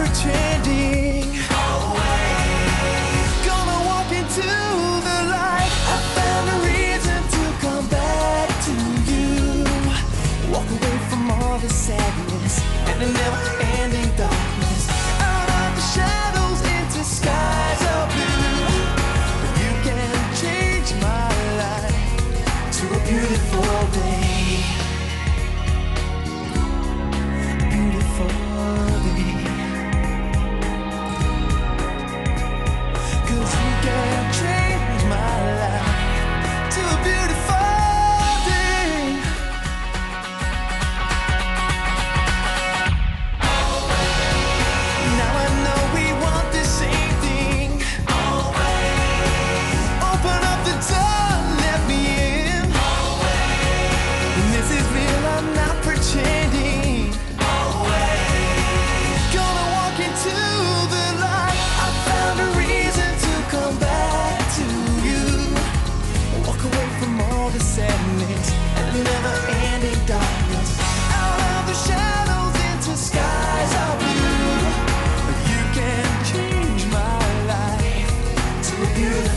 pretending. Always. Gonna walk into the light. I found a reason to come back to you. Walk away from all the sadness and never. with you.